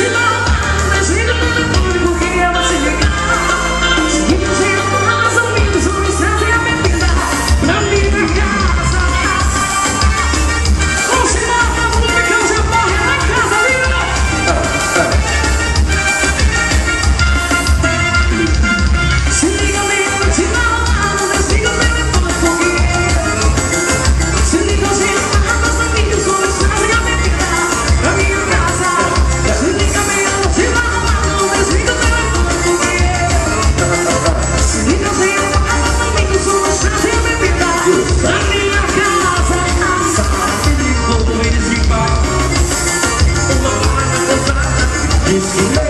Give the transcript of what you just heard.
Simon! It's